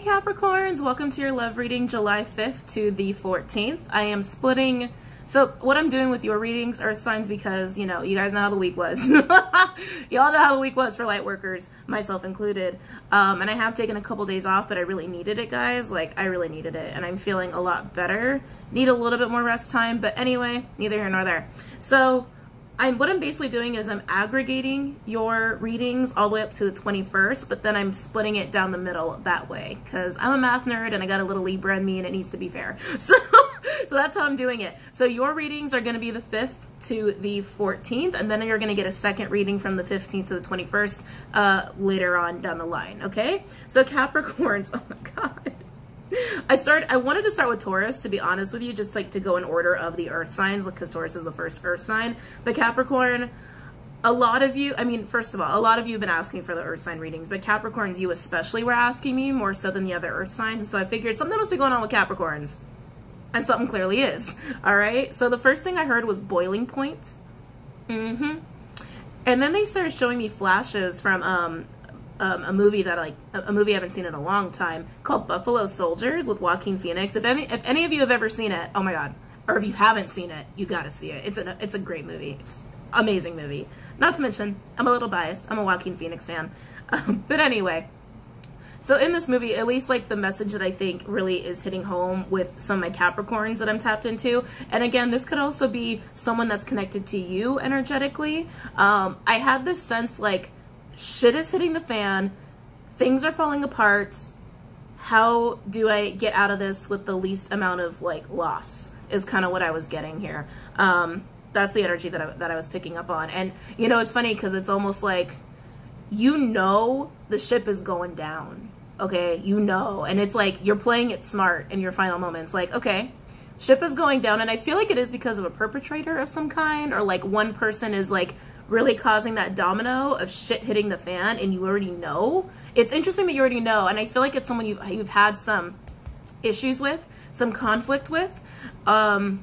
Capricorns, welcome to your love reading July 5th to the 14th. I am splitting, so what I'm doing with your readings, earth signs, because, you know, you guys know how the week was. Y'all know how the week was for light workers, myself included. Um, and I have taken a couple days off, but I really needed it, guys. Like, I really needed it, and I'm feeling a lot better. Need a little bit more rest time, but anyway, neither here nor there. So, I'm what I'm basically doing is I'm aggregating your readings all the way up to the 21st, but then I'm splitting it down the middle that way because I'm a math nerd and I got a little Libra in me and it needs to be fair. So, so that's how I'm doing it. So your readings are going to be the 5th to the 14th, and then you're going to get a second reading from the 15th to the 21st uh, later on down the line. Okay, so Capricorns. Oh my God. I started. I wanted to start with Taurus, to be honest with you, just like to go in order of the Earth signs, because Taurus is the first Earth sign. But Capricorn, a lot of you. I mean, first of all, a lot of you have been asking for the Earth sign readings, but Capricorns, you especially, were asking me more so than the other Earth signs. So I figured something must be going on with Capricorns, and something clearly is. All right. So the first thing I heard was boiling point. Mm-hmm. And then they started showing me flashes from um, um, a movie that like a movie I haven't seen in a long time called Buffalo Soldiers with Joaquin Phoenix. If any if any of you have ever seen it, oh my god, or if you haven't seen it, you got to see it. It's a it's a great movie. It's amazing movie. Not to mention, I'm a little biased. I'm a Joaquin Phoenix fan, um, but anyway. So in this movie, at least like the message that I think really is hitting home with some of my Capricorns that I'm tapped into. And again, this could also be someone that's connected to you energetically. Um, I had this sense like shit is hitting the fan, things are falling apart. How do I get out of this with the least amount of like loss? Is kind of what I was getting here. Um, that's the energy that I, that I was picking up on. And you know, it's funny because it's almost like you know the ship is going down. Okay, you know, and it's like you're playing it smart in your final moments. Like, okay, ship is going down, and I feel like it is because of a perpetrator of some kind, or like one person is like really causing that domino of shit hitting the fan and you already know. It's interesting that you already know, and I feel like it's someone you've, you've had some issues with, some conflict with. Um,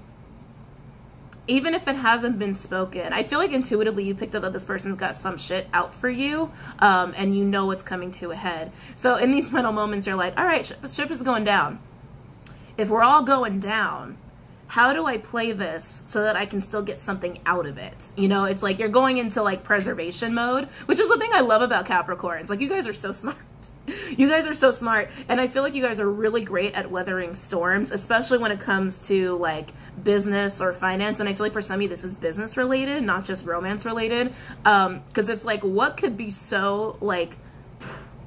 even if it hasn't been spoken, I feel like intuitively you picked up that this person's got some shit out for you, um, and you know what's coming to a head. So in these final moments, you're like, all right, ship, ship is going down. If we're all going down, how do I play this so that I can still get something out of it? You know, it's like you're going into like preservation mode, which is the thing I love about Capricorns. Like you guys are so smart. You guys are so smart. And I feel like you guys are really great at weathering storms, especially when it comes to like business or finance. And I feel like for some of you, this is business related, not just romance related. Um, cause it's like, what could be so like,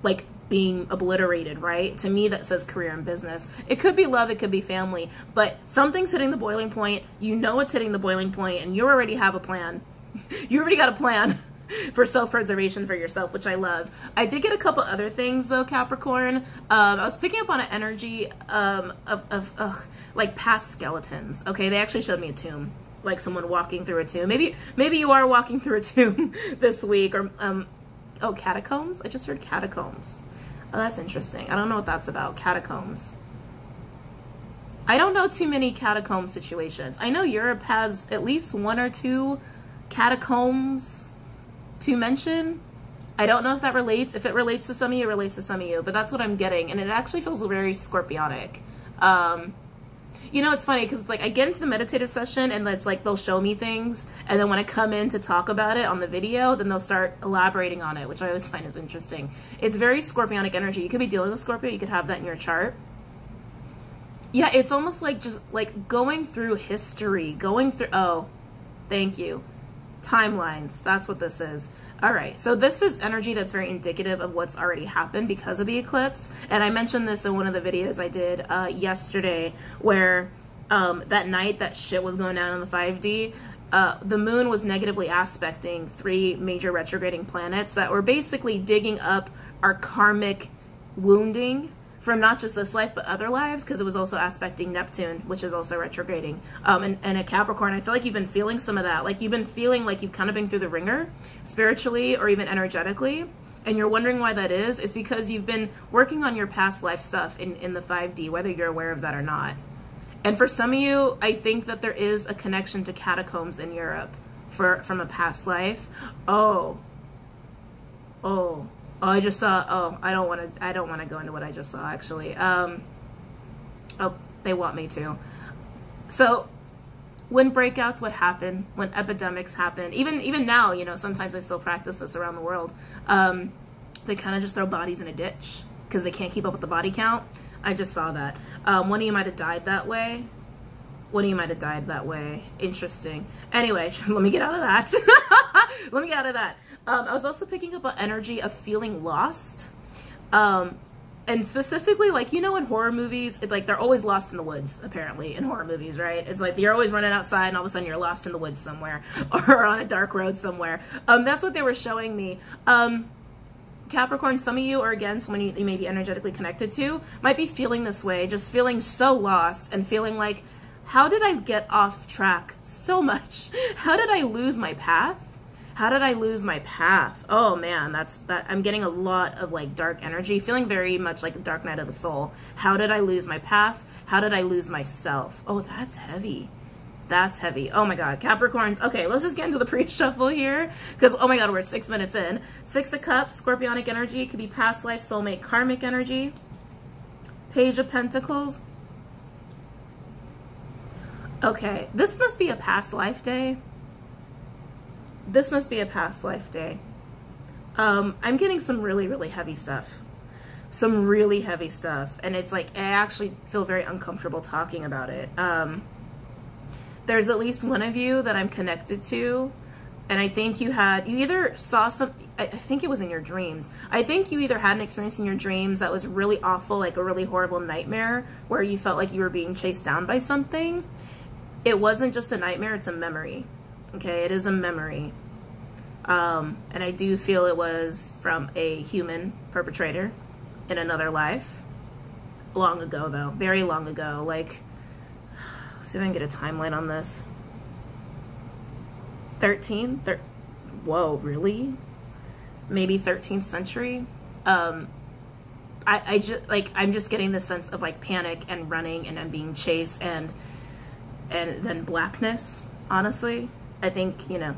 like being obliterated, right? To me, that says career and business. It could be love, it could be family, but something's hitting the boiling point. You know it's hitting the boiling point, and you already have a plan. you already got a plan for self-preservation for yourself, which I love. I did get a couple other things though, Capricorn. Um, I was picking up on an energy um, of, of ugh, like past skeletons. Okay, they actually showed me a tomb like someone walking through a tomb. Maybe maybe you are walking through a tomb this week or um oh catacombs. I just heard catacombs. Oh, that's interesting. I don't know what that's about. Catacombs. I don't know too many catacomb situations. I know Europe has at least one or two catacombs to mention. I don't know if that relates. If it relates to some of you, it relates to some of you. But that's what I'm getting. And it actually feels very scorpionic. Um, you know, it's funny because it's like I get into the meditative session and it's like they'll show me things, and then when I come in to talk about it on the video, then they'll start elaborating on it, which I always find is interesting. It's very scorpionic energy. You could be dealing with Scorpio, you could have that in your chart. Yeah, it's almost like just like going through history, going through, oh, thank you. Timelines, that's what this is. All right, so this is energy that's very indicative of what's already happened because of the eclipse. And I mentioned this in one of the videos I did uh, yesterday where um, that night that shit was going down on the 5D, uh, the moon was negatively aspecting three major retrograding planets that were basically digging up our karmic wounding from not just this life but other lives because it was also aspecting Neptune, which is also retrograding. Um, and, and a Capricorn, I feel like you've been feeling some of that. Like you've been feeling like you've kind of been through the wringer spiritually or even energetically. And you're wondering why that is. It's because you've been working on your past life stuff in, in the 5D, whether you're aware of that or not. And for some of you, I think that there is a connection to catacombs in Europe for from a past life. Oh. Oh Oh, I just saw. Oh, I don't want to. I don't want to go into what I just saw. Actually, um, oh, they want me to. So, when breakouts would happen, when epidemics happen, even even now, you know, sometimes I still practice this around the world. Um, they kind of just throw bodies in a ditch because they can't keep up with the body count. I just saw that. Um, one of you might have died that way. One of you might have died that way. Interesting. Anyway, let me get out of that. let me get out of that. Um, I was also picking up an energy of feeling lost. Um, and specifically, like, you know, in horror movies, it, like, they're always lost in the woods, apparently, in horror movies, right? It's like you're always running outside and all of a sudden you're lost in the woods somewhere or on a dark road somewhere. Um, that's what they were showing me. Um, Capricorn, some of you, are again, someone you, you may be energetically connected to, might be feeling this way, just feeling so lost and feeling like, how did I get off track so much? How did I lose my path? How did I lose my path? Oh man, that's that. I'm getting a lot of like dark energy, feeling very much like a dark night of the soul. How did I lose my path? How did I lose myself? Oh, that's heavy. That's heavy. Oh my God, Capricorns. Okay, let's just get into the pre-shuffle here. Because, oh my God, we're six minutes in. Six of Cups, Scorpionic energy. Could be past life, soulmate, karmic energy. Page of Pentacles. Okay, this must be a past life day this must be a past life day. Um, I'm getting some really, really heavy stuff. Some really heavy stuff. And it's like, I actually feel very uncomfortable talking about it. Um, there's at least one of you that I'm connected to. And I think you had, you either saw some, I think it was in your dreams. I think you either had an experience in your dreams that was really awful, like a really horrible nightmare, where you felt like you were being chased down by something. It wasn't just a nightmare, it's a memory. Okay, it is a memory. Um, and I do feel it was from a human perpetrator in another life. Long ago, though. Very long ago. Like, see if I can get a timeline on this. 13? Thir Whoa, really? Maybe 13th century? Um, I, I just, like, I'm just getting the sense of, like, panic and running and I'm being chased and, and then blackness, honestly. I think, you know,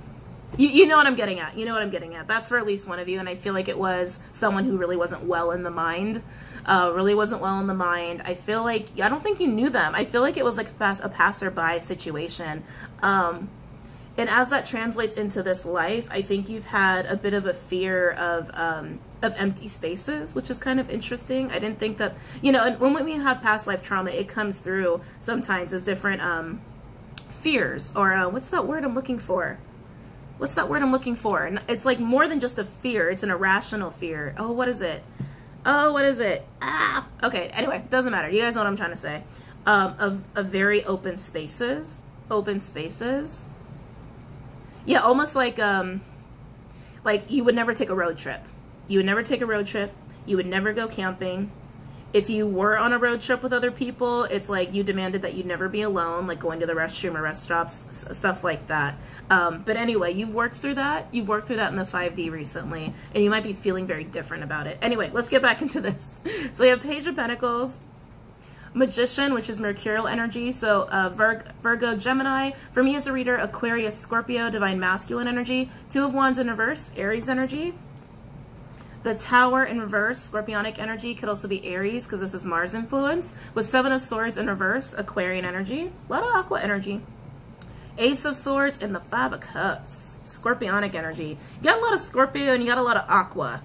you, you know what I'm getting at. You know what I'm getting at. That's for at least one of you. And I feel like it was someone who really wasn't well in the mind. Uh, really wasn't well in the mind. I feel like, I don't think you knew them. I feel like it was like a, pass, a passerby situation. Um, and as that translates into this life, I think you've had a bit of a fear of um, of empty spaces, which is kind of interesting. I didn't think that, you know, and when we have past life trauma, it comes through sometimes as different um, fears or uh, what's that word I'm looking for? What's that word I'm looking for? It's like more than just a fear. It's an irrational fear. Oh, what is it? Oh, what is it? Ah, okay. Anyway, doesn't matter. You guys know what I'm trying to say. Um, of, of very open spaces, open spaces. Yeah, almost like um, like you would never take a road trip. You would never take a road trip. You would never go camping if you were on a road trip with other people, it's like you demanded that you'd never be alone, like going to the restroom or rest stops, stuff like that. Um, but anyway, you've worked through that. You've worked through that in the 5D recently, and you might be feeling very different about it. Anyway, let's get back into this. So we have Page of Pentacles, Magician, which is Mercurial energy. So uh, Virg Virgo, Gemini. For me as a reader, Aquarius, Scorpio, Divine Masculine energy. Two of Wands in reverse, Aries energy. The Tower in reverse, Scorpionic energy, could also be Aries because this is Mars influence. With Seven of Swords in reverse, Aquarian energy. A lot of Aqua energy. Ace of Swords and the Five of Cups, Scorpionic energy. You got a lot of Scorpio and you got a lot of Aqua.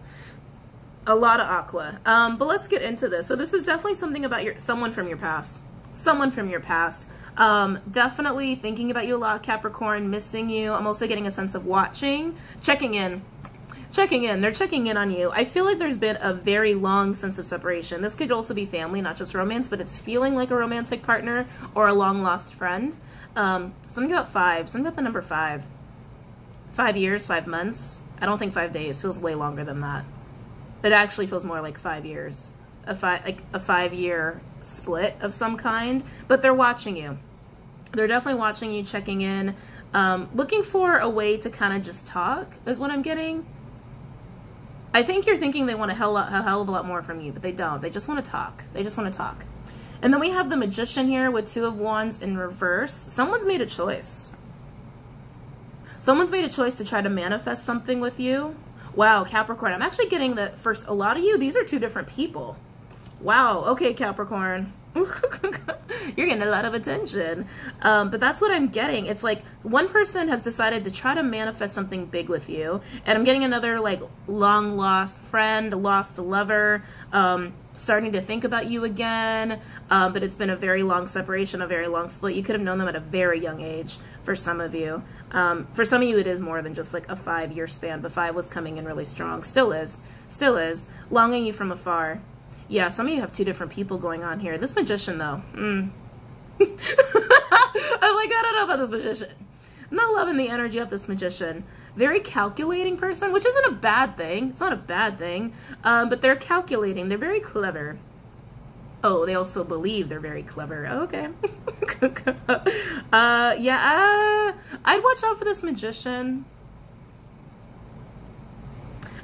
A lot of Aqua. Um, but let's get into this. So this is definitely something about your someone from your past. Someone from your past. Um, definitely thinking about you a lot, Capricorn, missing you. I'm also getting a sense of watching, checking in, checking in. They're checking in on you. I feel like there's been a very long sense of separation. This could also be family, not just romance, but it's feeling like a romantic partner or a long lost friend. Um, something about five, something about the number five. Five years, five months. I don't think five days. Feels way longer than that. It actually feels more like five years. A five, like a five year split of some kind, but they're watching you. They're definitely watching you, checking in, um, looking for a way to kind of just talk is what I'm getting. I think you're thinking they want a hell, a hell of a lot more from you, but they don't. They just want to talk. They just want to talk. And then we have the Magician here with Two of Wands in reverse. Someone's made a choice. Someone's made a choice to try to manifest something with you. Wow, Capricorn. I'm actually getting that first. A lot of you, these are two different people. Wow. Okay, Capricorn. You're getting a lot of attention. Um, but that's what I'm getting. It's like one person has decided to try to manifest something big with you. And I'm getting another like long lost friend, lost lover, um, starting to think about you again. Um, but it's been a very long separation, a very long split. You could have known them at a very young age for some of you. Um, for some of you, it is more than just like a five year span, but five was coming in really strong. Still is. Still is. Longing you from afar. Yeah, some of you have two different people going on here. This magician, though. Mm. I'm like, I don't know about this magician. I'm not loving the energy of this magician. Very calculating person, which isn't a bad thing. It's not a bad thing. Um, but they're calculating. They're very clever. Oh, they also believe they're very clever. Okay. uh, yeah, uh, I'd watch out for this magician.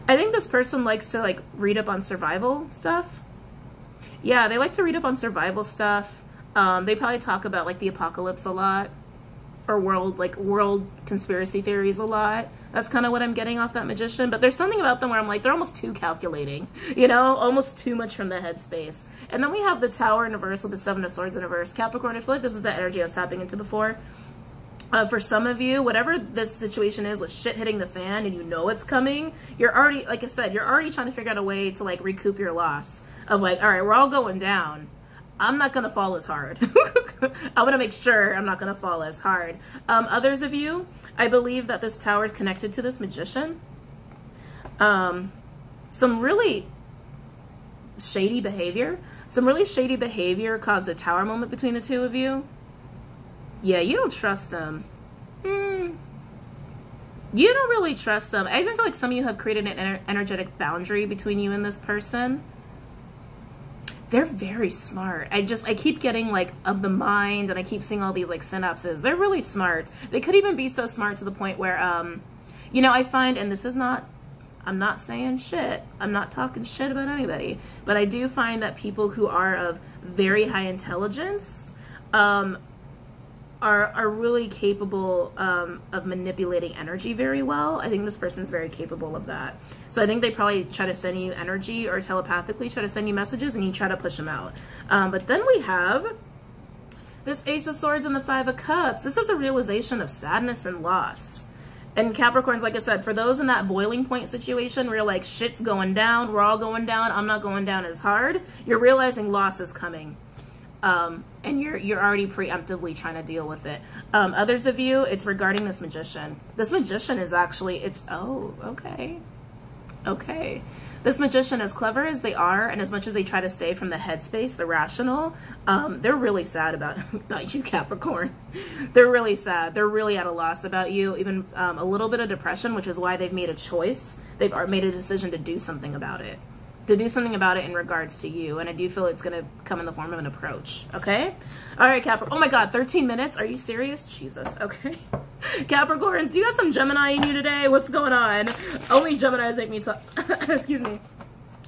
I think this person likes to like read up on survival stuff. Yeah, they like to read up on survival stuff. Um, they probably talk about like the apocalypse a lot or world like world conspiracy theories a lot. That's kind of what I'm getting off that magician. But there's something about them where I'm like, they're almost too calculating, you know, almost too much from the headspace. And then we have the Tower in reverse with the Seven of Swords in reverse. Capricorn, I feel like this is the energy I was tapping into before. Uh, for some of you, whatever this situation is with shit hitting the fan and you know it's coming, you're already, like I said, you're already trying to figure out a way to like recoup your loss of like, all right, we're all going down. I'm not going to fall as hard. I want to make sure I'm not going to fall as hard. Um, others of you, I believe that this tower is connected to this magician. Um, some really shady behavior. Some really shady behavior caused a tower moment between the two of you. Yeah, you don't trust them. Hmm. You don't really trust them. I even feel like some of you have created an energetic boundary between you and this person they're very smart. I just, I keep getting like of the mind and I keep seeing all these like synapses. They're really smart. They could even be so smart to the point where, um, you know, I find, and this is not, I'm not saying shit. I'm not talking shit about anybody, but I do find that people who are of very high intelligence, um, are are really capable um, of manipulating energy very well. I think this person's very capable of that. So I think they probably try to send you energy or telepathically try to send you messages, and you try to push them out. Um, but then we have this Ace of Swords and the Five of Cups. This is a realization of sadness and loss. And Capricorns, like I said, for those in that boiling point situation where like, shit's going down, we're all going down, I'm not going down as hard, you're realizing loss is coming um, and you're you're already preemptively trying to deal with it. Um, others of you, it's regarding this magician. This magician is actually it's oh okay, okay. This magician, as clever as they are, and as much as they try to stay from the headspace, the rational, um, they're really sad about, about you, Capricorn. they're really sad. They're really at a loss about you, even um, a little bit of depression, which is why they've made a choice. They've made a decision to do something about it to do something about it in regards to you. And I do feel it's going to come in the form of an approach. Okay? All right, Capricorn. Oh my God, 13 minutes? Are you serious? Jesus. Okay. Capricorns, you got some Gemini in you today? What's going on? Only Geminis make me talk. Excuse me.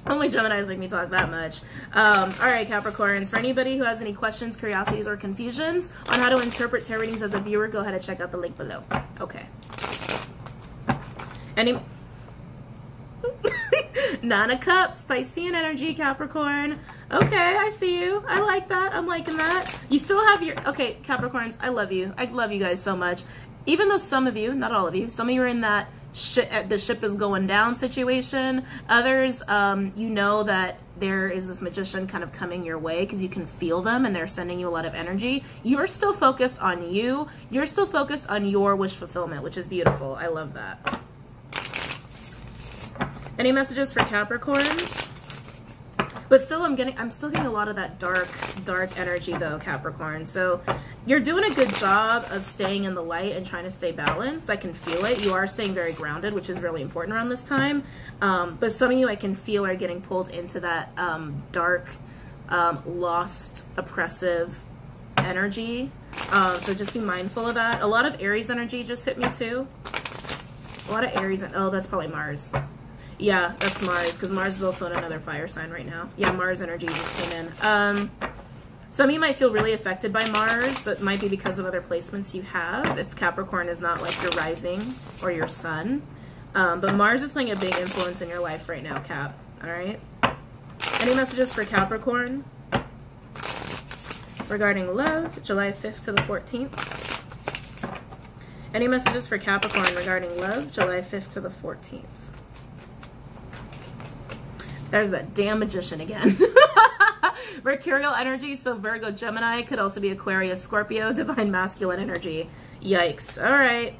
Only Geminis make me talk that much. Um, all right, Capricorns. For anybody who has any questions, curiosities, or confusions on how to interpret tarot readings as a viewer, go ahead and check out the link below. Okay. Any... Nine of Cups, Piscean energy, Capricorn. Okay, I see you. I like that. I'm liking that. You still have your... Okay, Capricorns, I love you. I love you guys so much. Even though some of you, not all of you, some of you are in that ship, uh, the ship is going down situation. Others, um, you know that there is this magician kind of coming your way because you can feel them and they're sending you a lot of energy. You're still focused on you. You're still focused on your wish fulfillment, which is beautiful. I love that. Any messages for Capricorns? But still, I'm getting, I'm still getting a lot of that dark, dark energy though, Capricorn. So you're doing a good job of staying in the light and trying to stay balanced. I can feel it. You are staying very grounded, which is really important around this time. Um, but some of you I can feel are getting pulled into that um, dark, um, lost, oppressive energy. Um, so just be mindful of that. A lot of Aries energy just hit me too. A lot of Aries, And, oh, that's probably Mars. Yeah, that's Mars, because Mars is also in another fire sign right now. Yeah, Mars energy just came in. Um, some of you might feel really affected by Mars. That might be because of other placements you have. If Capricorn is not like your rising or your sun. Um, but Mars is playing a big influence in your life right now, Cap. All right. Any messages for Capricorn regarding love, July 5th to the 14th? Any messages for Capricorn regarding love, July 5th to the 14th? There's that damn magician again. Mercurial energy, so Virgo, Gemini, could also be Aquarius, Scorpio, divine masculine energy. Yikes. All right.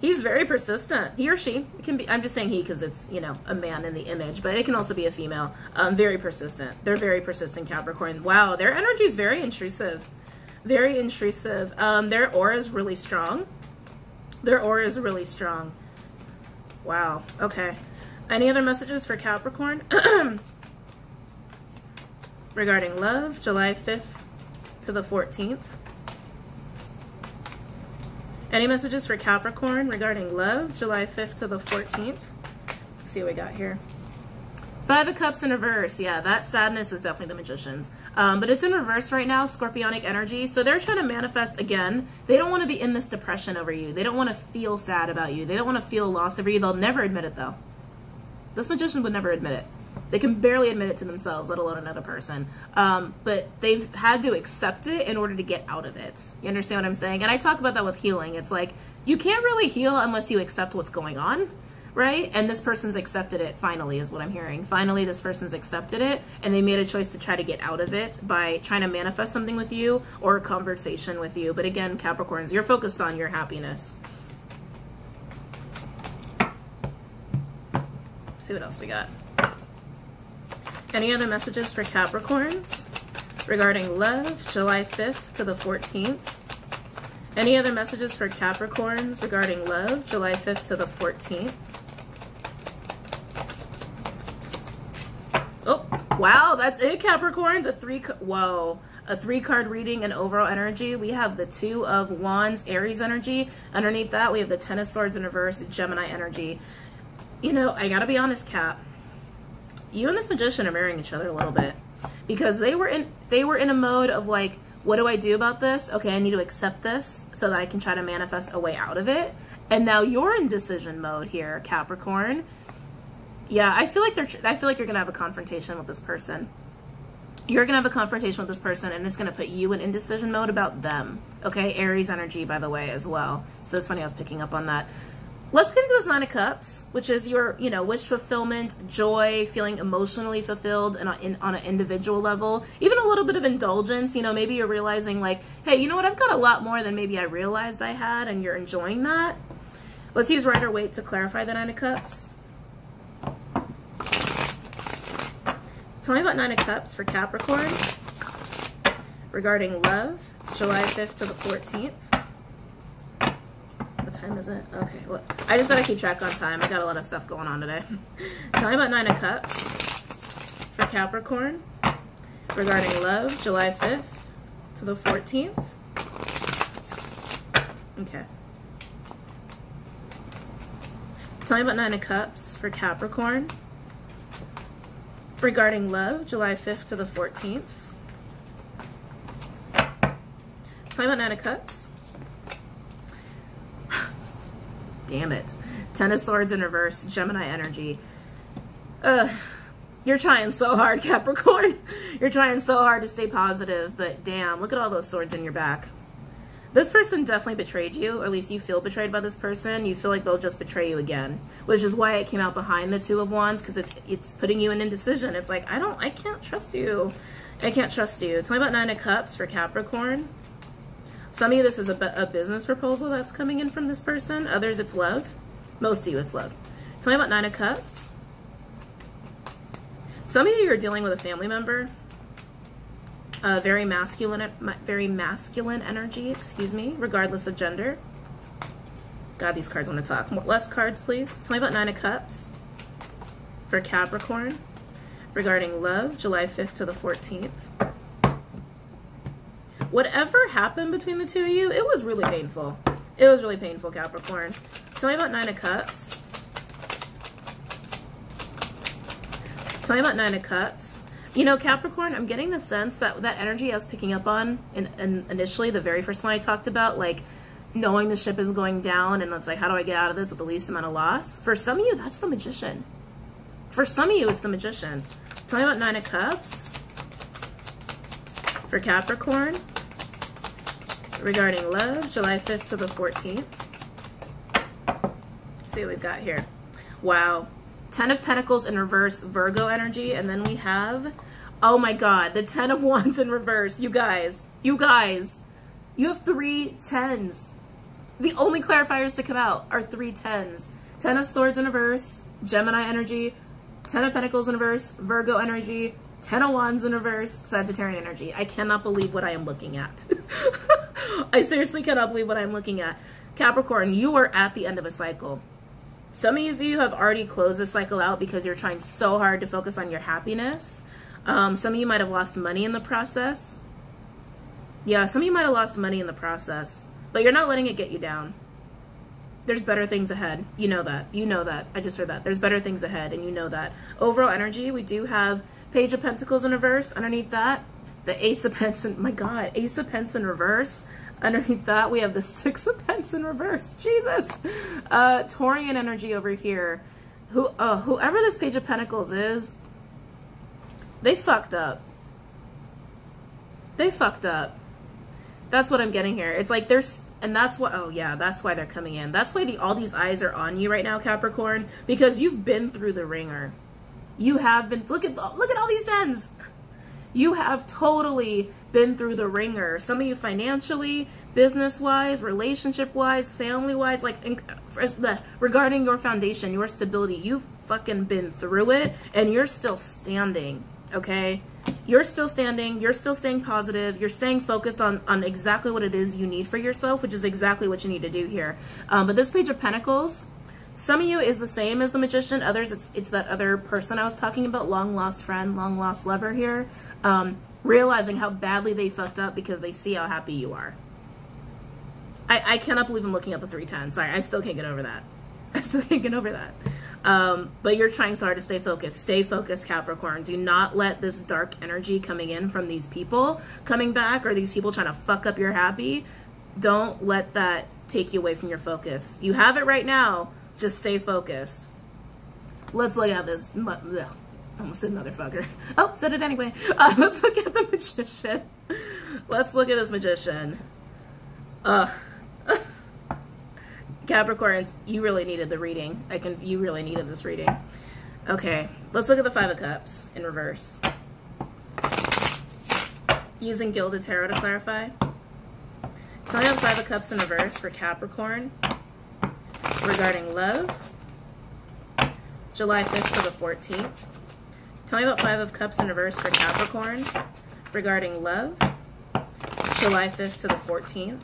He's very persistent. He or she. Can be. I'm just saying he because it's you know a man in the image, but it can also be a female. Um, very persistent. They're very persistent Capricorn. Wow, their energy is very intrusive, very intrusive. Um, their aura is really strong. Their aura is really strong. Wow. Okay. Any other messages for Capricorn? Regarding love, July 5th to the 14th. Any messages for Capricorn regarding love, July 5th to the 14th? Let's see what we got here. Five of Cups in reverse. Yeah, that sadness is definitely the Magician's. Um, but it's in reverse right now, Scorpionic energy. So they're trying to manifest again. They don't want to be in this depression over you. They don't want to feel sad about you. They don't want to feel loss over you. They'll never admit it, though. This Magician would never admit it. They can barely admit it to themselves, let alone another person. Um, but they've had to accept it in order to get out of it. You understand what I'm saying? And I talk about that with healing. It's like you can't really heal unless you accept what's going on, right? And this person's accepted it finally, is what I'm hearing. Finally, this person's accepted it and they made a choice to try to get out of it by trying to manifest something with you or a conversation with you. But again, Capricorns, you're focused on your happiness. See what else we got. Any other messages for Capricorns regarding love, July 5th to the 14th? Any other messages for Capricorns regarding love, July 5th to the 14th? Oh, wow, that's it, Capricorns. A three, whoa, a three card reading and overall energy. We have the two of wands, Aries energy. Underneath that, we have the ten of swords in reverse, Gemini energy. You know, I gotta be honest, Cap you and this magician are marrying each other a little bit because they were in they were in a mode of like what do I do about this? Okay, I need to accept this so that I can try to manifest a way out of it. And now you're in decision mode here, Capricorn. Yeah, I feel like they're I feel like you're to have a confrontation with this person. You're to have a confrontation with this person and it's to put you in indecision mode about them. Okay? Aries energy by the way as well. So it's funny I was picking up on that. Let's get into this Nine of Cups, which is your, you know, wish fulfillment, joy, feeling emotionally fulfilled and in, on an individual level. Even a little bit of indulgence. You know, maybe you're realizing like, hey, you know what? I've got a lot more than maybe I realized I had, and you're enjoying that. Let's use Rider Waite to clarify the Nine of Cups. Tell me about Nine of Cups for Capricorn regarding love, July 5th to the 14th time is it? Okay, well, I just gotta keep track on time. I got a lot of stuff going on today. Tell me about Nine of Cups for Capricorn regarding love, July 5th to the 14th. Okay. Tell me about Nine of Cups for Capricorn regarding love, July 5th to the 14th. Tell me about Nine of Cups damn it. Ten of Swords in reverse, Gemini energy. Ugh. You're trying so hard, Capricorn. You're trying so hard to stay positive, but damn, look at all those swords in your back. This person definitely betrayed you, or at least you feel betrayed by this person. You feel like they'll just betray you again, which is why it came out behind the Two of Wands, because it's it's putting you in indecision. It's like, I don't, I can't trust you. I can't trust you. Tell me about Nine of Cups for Capricorn. Some of you, this is a, a business proposal that's coming in from this person. Others, it's love. Most of you, it's love. Tell me about Nine of Cups. Some of you are dealing with a family member. Uh, very masculine, very masculine energy, excuse me, regardless of gender. God, these cards want to talk. Less cards, please. Tell me about Nine of Cups for Capricorn regarding love, July 5th to the 14th whatever happened between the two of you, it was really painful. It was really painful, Capricorn. Tell me about Nine of Cups. Tell me about Nine of Cups. You know, Capricorn, I'm getting the sense that that energy I was picking up on in, in initially, the very first one I talked about, like knowing the ship is going down and it's like, how do I get out of this with the least amount of loss? For some of you, that's the magician. For some of you, it's the magician. Tell me about Nine of Cups for Capricorn regarding love, July 5th to the 14th. Let's see what we've got here. Wow. Ten of Pentacles in reverse, Virgo energy. And then we have, oh my God, the Ten of Wands in reverse. You guys, you guys, you have three tens. The only clarifiers to come out are three tens. Ten of Swords in reverse, Gemini energy, Ten of Pentacles in reverse, Virgo energy, Ten of Wands in reverse, Sagittarian energy. I cannot believe what I am looking at. I seriously cannot believe what I'm looking at. Capricorn, you are at the end of a cycle. Some of you have already closed this cycle out because you're trying so hard to focus on your happiness. Um, some of you might have lost money in the process. Yeah, some of you might have lost money in the process, but you're not letting it get you down. There's better things ahead. You know that. You know that. I just heard that. There's better things ahead, and you know that. Overall energy, we do have Page of Pentacles in reverse. Underneath that, the Ace of in, my God, Ace of Pence in reverse. Underneath that, we have the Six of Pence in reverse. Jesus. Uh, Taurian energy over here. Who, uh, whoever this Page of Pentacles is, they fucked up. They fucked up. That's what I'm getting here. It's like there's, and that's what, oh yeah, that's why they're coming in. That's why the all these eyes are on you right now, Capricorn, because you've been through the wringer. You have been, look at, look at all these tens. You have totally been through the wringer. Some of you financially, business-wise, relationship-wise, family-wise, like in, regarding your foundation, your stability, you've fucking been through it and you're still standing, okay? You're still standing, you're still staying positive, you're staying focused on, on exactly what it is you need for yourself, which is exactly what you need to do here. Um, but this Page of Pentacles, some of you is the same as the Magician, others it's, it's that other person I was talking about, long lost friend, long lost lover here um, realizing how badly they fucked up because they see how happy you are. I, I cannot believe I'm looking up a 310. Sorry, I still can't get over that. I still can't get over that. Um, but you're trying so hard to stay focused. Stay focused, Capricorn. Do not let this dark energy coming in from these people coming back or these people trying to fuck up your happy. Don't let that take you away from your focus. You have it right now. Just stay focused. Let's look at this. I almost said motherfucker. Oh, said it anyway. Uh, let's look at the magician. Let's look at this magician. Uh, Capricorns, you really needed the reading. I can. You really needed this reading. Okay, let's look at the Five of Cups in reverse. Using Gilded Tarot to clarify. Tell me about Five of Cups in reverse for Capricorn regarding love. July 5th to the 14th. Tell me about Five of Cups in reverse for Capricorn regarding love. July 5th to the 14th.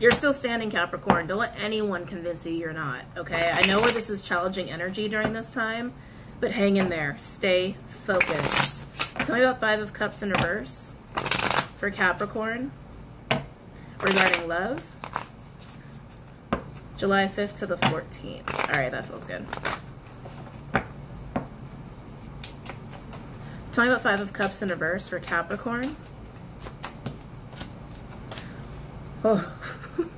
You're still standing, Capricorn. Don't let anyone convince you you're not, okay? I know where this is challenging energy during this time, but hang in there. Stay focused. Tell me about Five of Cups in reverse for Capricorn regarding love. July 5th to the 14th. All right, that feels good. Tell me about Five of Cups in reverse for Capricorn. Oh.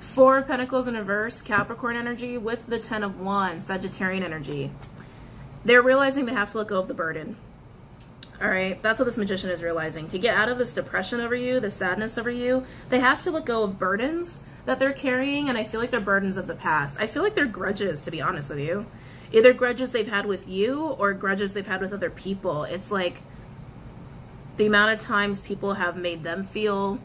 Four of Pentacles in reverse, Capricorn energy with the Ten of Wands, Sagittarian energy. They're realizing they have to let go of the burden. All right, that's what this magician is realizing. To get out of this depression over you, this sadness over you, they have to let go of burdens that they're carrying, and I feel like they're burdens of the past. I feel like they're grudges, to be honest with you. Either grudges they've had with you or grudges they've had with other people. It's like the amount of times people have made them feel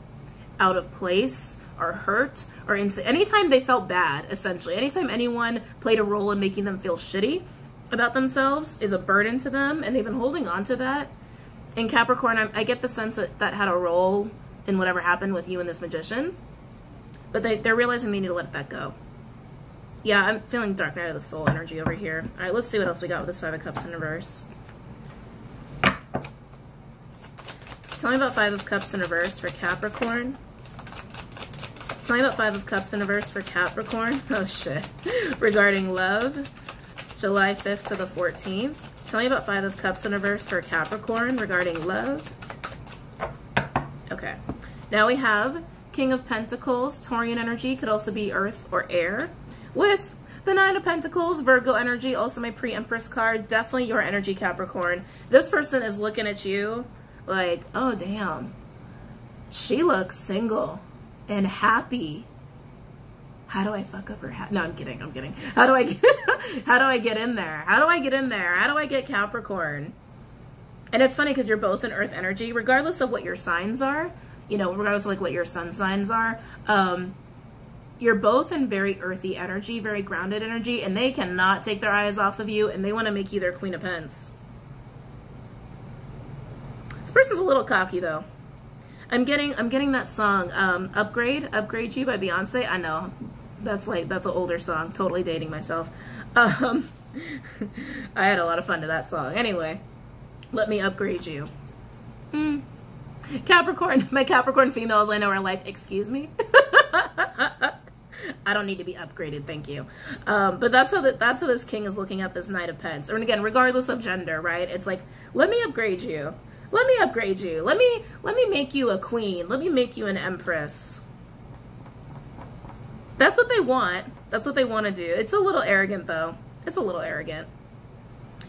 out of place or hurt or ins- anytime they felt bad, essentially. Anytime anyone played a role in making them feel shitty about themselves is a burden to them, and they've been holding on to that. In Capricorn, I, I get the sense that that had a role in whatever happened with you and this magician. But they, they're realizing they need to let that go. Yeah, I'm feeling Dark Night of the Soul energy over here. All right, let's see what else we got with this Five of Cups in reverse. Tell me about Five of Cups in reverse for Capricorn. Tell me about Five of Cups in reverse for Capricorn. Oh, shit. Regarding love, July 5th to the 14th. Tell me about Five of Cups in reverse for Capricorn regarding love. Okay. Now we have King of Pentacles, Taurian energy, could also be earth or air, with the Nine of Pentacles, Virgo energy, also my pre-Empress card, definitely your energy, Capricorn. This person is looking at you like, oh, damn, she looks single and happy. How do I fuck up her? No, I'm kidding. I'm kidding. How do I get, how do I get in there? How do I get in there? How do I get Capricorn? And it's funny because you're both in earth energy, regardless of what your signs are, you know, regardless of like what your sun signs are. Um, you're both in very earthy energy, very grounded energy, and they cannot take their eyes off of you and they want to make you their queen of pence. This person's a little cocky though. I'm getting I'm getting that song, um, Upgrade, Upgrade You by Beyonce. I know. That's like that's an older song. Totally dating myself. Um, I had a lot of fun to that song. Anyway, let me upgrade you. Hmm. Capricorn, my Capricorn females I know are like, excuse me. I don't need to be upgraded, thank you. Um, but that's how the, that's how this king is looking at this knight of pence. And again, regardless of gender, right? It's like, let me upgrade you. Let me upgrade you. Let me let me make you a queen. Let me make you an empress. That's what they want. That's what they want to do. It's a little arrogant though. It's a little arrogant.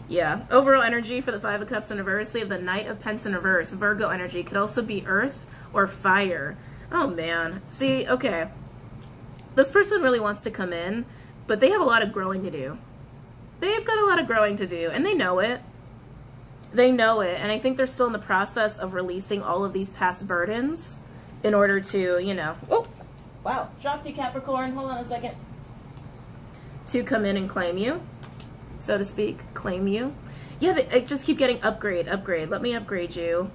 Yeah. Overall energy for the Five of Cups in reverse. The Knight of Pence in reverse. Virgo energy could also be earth or fire. Oh man. See, okay. This person really wants to come in, but they have a lot of growing to do. They've got a lot of growing to do, and they know it. They know it, and I think they're still in the process of releasing all of these past burdens in order to, you know, oh, wow, drop to Capricorn, hold on a second, to come in and claim you, so to speak, claim you. Yeah, they, I just keep getting upgrade, upgrade, let me upgrade you,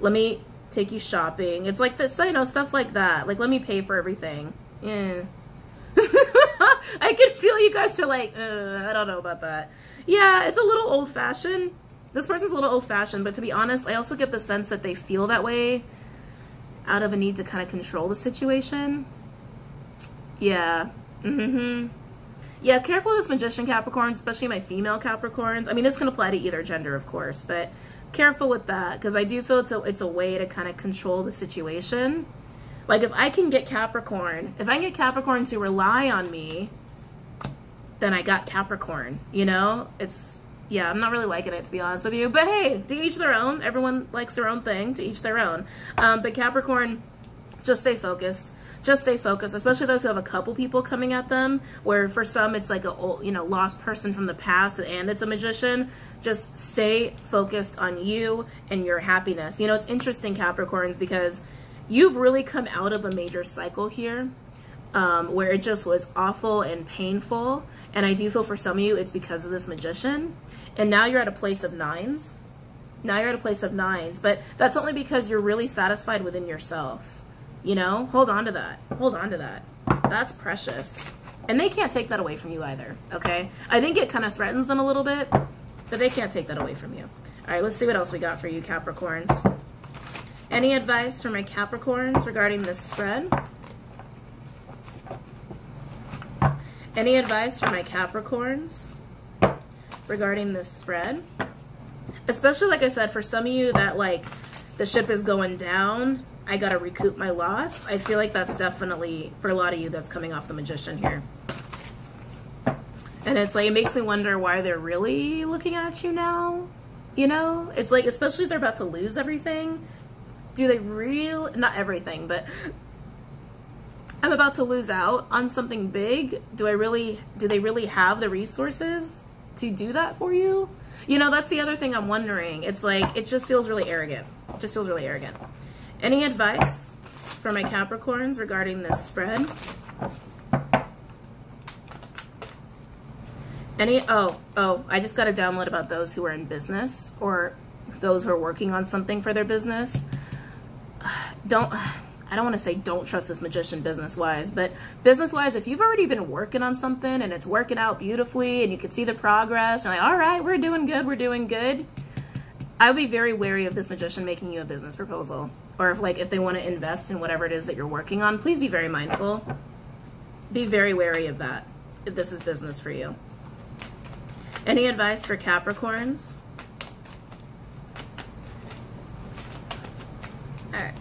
let me take you shopping. It's like this, you know, stuff like that. Like, let me pay for everything. Yeah. I can feel you guys are like, I don't know about that. Yeah, it's a little old fashioned this person's a little old fashioned, but to be honest, I also get the sense that they feel that way out of a need to kind of control the situation. Yeah. Mm-hmm. Yeah, careful with this magician Capricorn, especially my female Capricorns. I mean, this can apply to either gender, of course, but careful with that because I do feel it's a, it's a way to kind of control the situation. Like if I can get Capricorn, if I can get Capricorn to rely on me, then I got Capricorn, you know? It's yeah, I'm not really liking it to be honest with you. But hey, to each their own. Everyone likes their own thing. To each their own. Um, but Capricorn, just stay focused. Just stay focused, especially those who have a couple people coming at them. Where for some it's like a old, you know lost person from the past, and it's a magician. Just stay focused on you and your happiness. You know, it's interesting, Capricorns, because you've really come out of a major cycle here um, where it just was awful and painful. And I do feel for some of you, it's because of this magician. And now you're at a place of nines. Now you're at a place of nines, but that's only because you're really satisfied within yourself. You know, hold on to that. Hold on to that. That's precious. And they can't take that away from you either, okay? I think it kind of threatens them a little bit, but they can't take that away from you. All right, let's see what else we got for you, Capricorns. Any advice for my Capricorns regarding this spread? Any advice for my Capricorns regarding this spread? Especially, like I said, for some of you that like the ship is going down, I got to recoup my loss. I feel like that's definitely, for a lot of you, that's coming off the Magician here. And it's like, it makes me wonder why they're really looking at you now. You know? It's like, especially if they're about to lose everything. Do they real, not everything, but I'm about to lose out on something big, do I really, do they really have the resources to do that for you? You know, that's the other thing I'm wondering. It's like, it just feels really arrogant. It just feels really arrogant. Any advice for my Capricorns regarding this spread? Any, oh, oh, I just got a download about those who are in business or those who are working on something for their business. Don't, I don't want to say don't trust this magician business wise, but business wise, if you've already been working on something and it's working out beautifully and you can see the progress, and like, all right, we're doing good, we're doing good. I would be very wary of this magician making you a business proposal. Or if like if they want to invest in whatever it is that you're working on, please be very mindful. Be very wary of that if this is business for you. Any advice for Capricorns? All right.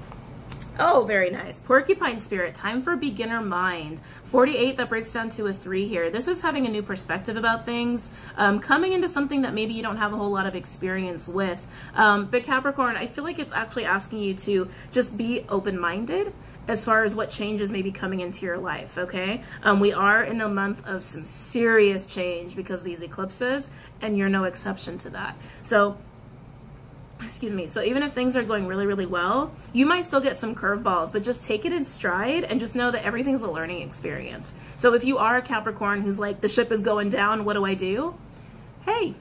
Oh, very nice. Porcupine Spirit, time for beginner mind. 48, that breaks down to a 3 here. This is having a new perspective about things, um, coming into something that maybe you don't have a whole lot of experience with. Um, but Capricorn, I feel like it's actually asking you to just be open-minded as far as what changes may be coming into your life, okay? Um, we are in a month of some serious change because these eclipses, and you're no exception to that. So excuse me. So even if things are going really, really well, you might still get some curveballs, but just take it in stride and just know that everything's a learning experience. So if you are a Capricorn who's like, the ship is going down, what do I do? Hey,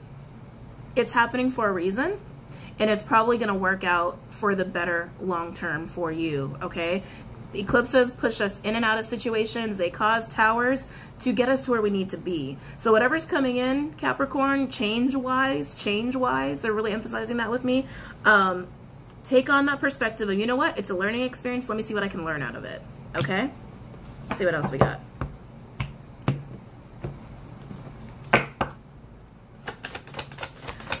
it's happening for a reason and it's probably going to work out for the better long term for you, okay? Eclipses push us in and out of situations. They cause towers to get us to where we need to be. So whatever's coming in, Capricorn, change-wise, change-wise, they're really emphasizing that with me. Um, take on that perspective of, you know what, it's a learning experience. Let me see what I can learn out of it. Okay? Let's see what else we got.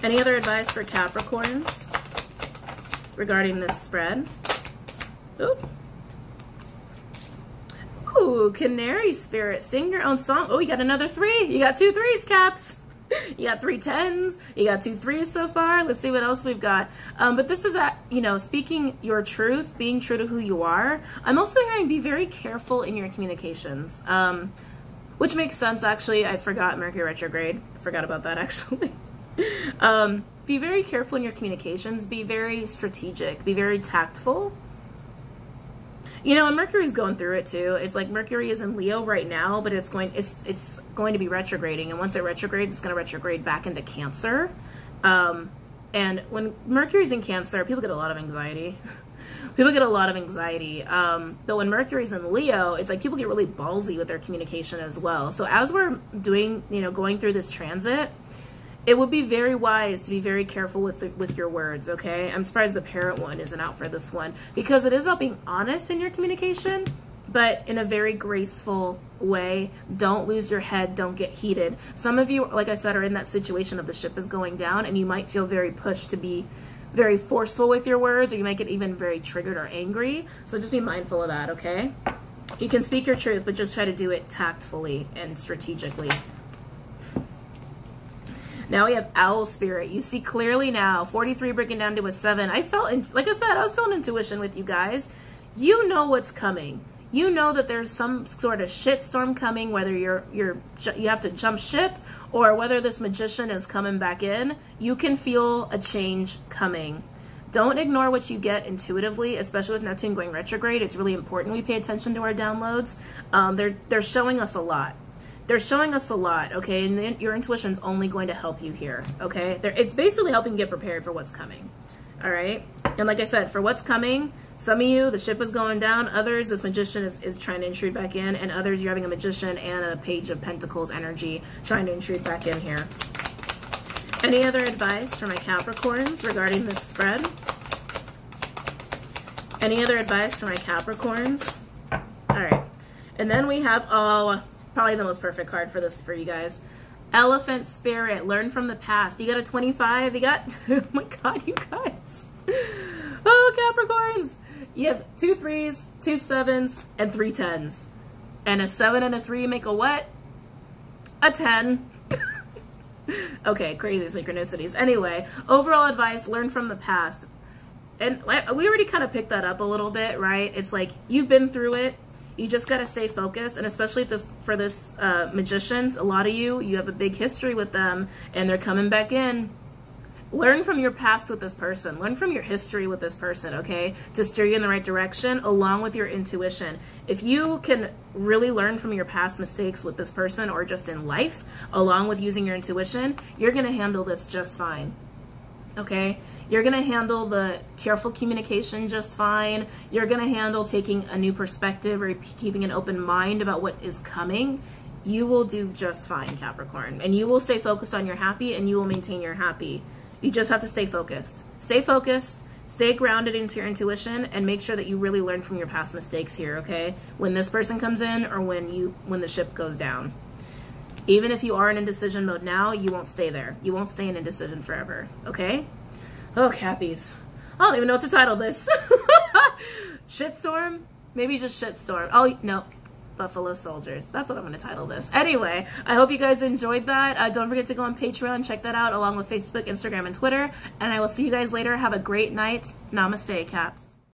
Any other advice for Capricorns regarding this spread? Oop. Ooh, Canary Spirit, sing your own song. Oh, you got another three. You got two threes, Caps. You got three tens. You got two threes so far. Let's see what else we've got. Um, but this is, at, you know, speaking your truth, being true to who you are. I'm also hearing be very careful in your communications, um, which makes sense, actually. I forgot Mercury retrograde. I forgot about that, actually. um, be very careful in your communications. Be very strategic. Be very tactful. You know, and Mercury's going through it too. It's like Mercury is in Leo right now, but it's going it's it's going to be retrograding, and once it retrogrades, it's going to retrograde back into Cancer. Um, and when Mercury's in Cancer, people get a lot of anxiety. people get a lot of anxiety. Um, but when Mercury's in Leo, it's like people get really ballsy with their communication as well. So as we're doing, you know, going through this transit, it would be very wise to be very careful with the, with your words okay? I'm surprised the parent one isn't out for this one because it is about being honest in your communication but in a very graceful way. Don't lose your head don't get heated. Some of you like i said are in that situation of the ship is going down and you might feel very pushed to be very forceful with your words or you might get even very triggered or angry. So just be mindful of that okay? You can speak your truth but just try to do it tactfully and strategically now we have Owl Spirit. You see clearly now. 43 breaking down to a 7. I felt, in, like I said, I was feeling intuition with you guys. You know what's coming. You know that there's some sort of shitstorm coming, whether you're you're you have to jump ship or whether this magician is coming back in. You can feel a change coming. Don't ignore what you get intuitively, especially with Neptune going retrograde. It's really important we pay attention to our downloads. Um, they're they're showing us a lot they're showing us a lot, okay? And your intuition is only going to help you here, okay? They're, it's basically helping you get prepared for what's coming, all right? And like I said, for what's coming, some of you, the ship is going down. Others, this magician is, is trying to intrude back in. And others, you're having a magician and a page of pentacles energy trying to intrude back in here. Any other advice for my Capricorns regarding this spread? Any other advice for my Capricorns? All right. And then we have, oh, probably the most perfect card for this for you guys. Elephant Spirit, learn from the past. You got a 25, you got, oh my God, you guys. Oh, Capricorns. You have two threes, two sevens, and three tens. And a seven and a three make a what? A 10. okay, crazy synchronicities. Anyway, overall advice, learn from the past. And we already kind of picked that up a little bit, right? It's like you've been through it you just got to stay focused and especially if this for this uh, magicians a lot of you you have a big history with them and they're coming back in. Learn from your past with this person. Learn from your history with this person okay? To steer you in the right direction along with your intuition. If you can really learn from your past mistakes with this person or just in life along with using your intuition you're going to handle this just fine okay you're going to handle the careful communication just fine. You're going to handle taking a new perspective or keeping an open mind about what is coming. You will do just fine, Capricorn. And you will stay focused on your happy and you will maintain your happy. You just have to stay focused. Stay focused, stay grounded into your intuition and make sure that you really learn from your past mistakes here, okay? When this person comes in or when you when the ship goes down. Even if you are in indecision mode now, you won't stay there. You won't stay in indecision forever, okay? Oh, Cappies. I don't even know what to title this. Shitstorm? Maybe just shitstorm. Oh, no. Buffalo Soldiers. That's what I'm going to title this. Anyway, I hope you guys enjoyed that. Uh, don't forget to go on Patreon, check that out, along with Facebook, Instagram, and Twitter. And I will see you guys later. Have a great night. Namaste, Caps.